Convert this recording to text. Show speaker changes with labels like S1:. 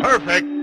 S1: Perfect.